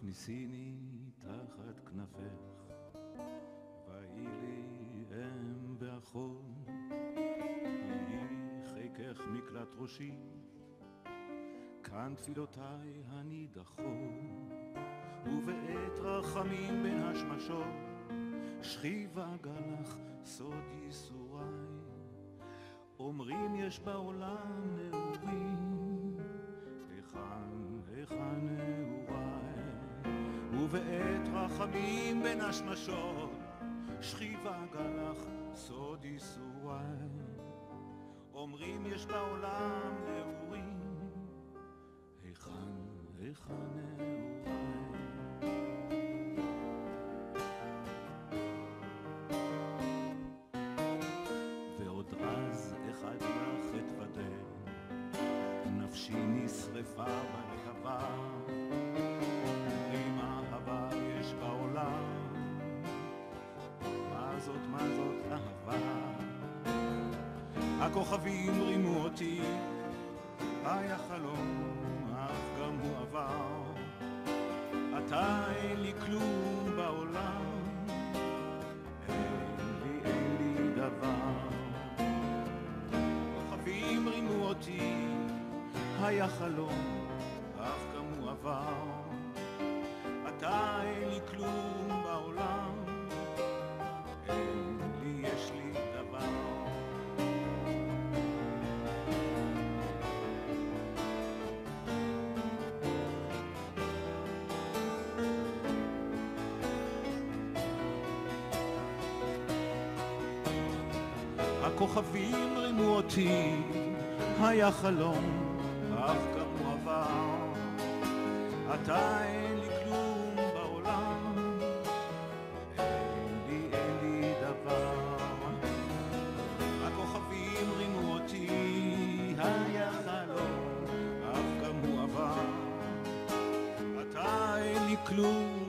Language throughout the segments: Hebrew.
תכניסיני תחת כנפך, ויהי לי אם ואחור, יהי חיקך מקלט ראשי, כאן תפילותיי הנידחות, ובעת רחמים בין השמשות, שכיבה גלח סוד ייסוריי, אומרים יש בעולם נעורים, היכן, היכן נעוריי, ובעת רחמים בין השמשות, שכיבה גלח סוד ייסוריי, אומרים יש בעולם נעורים, היכן, היכן נעוריי. ועוד רז אחד לך אתוודה, נפשי נשרפה בלהבה, הכוכבים רימו אותי, היה חלום, אך גם הוא עבר, עתה אין לי כלום בעולם. אין לי, אין לי דבר. כוכבים רימו אותי, היה חלום, אך גם הוא עבר. עתה הכוכבים רימו אותי, היה חלום, אך גם הוא עבר. עתה אין לי כלום בעולם, אין לי, אין לי דבר. הכוכבים רימו אותי, היה חלום, אך גם הוא עבר. עתה אין לי כלום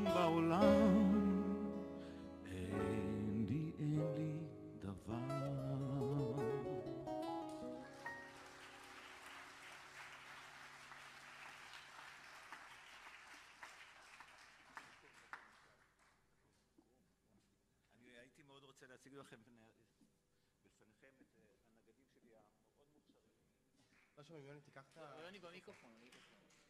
להציג לכם בפניכם את הנגדים שלי המאוד מוכשרים. לא שומעים, יוני, תיקח את ה... יוני במיקרופון. במיקרופון.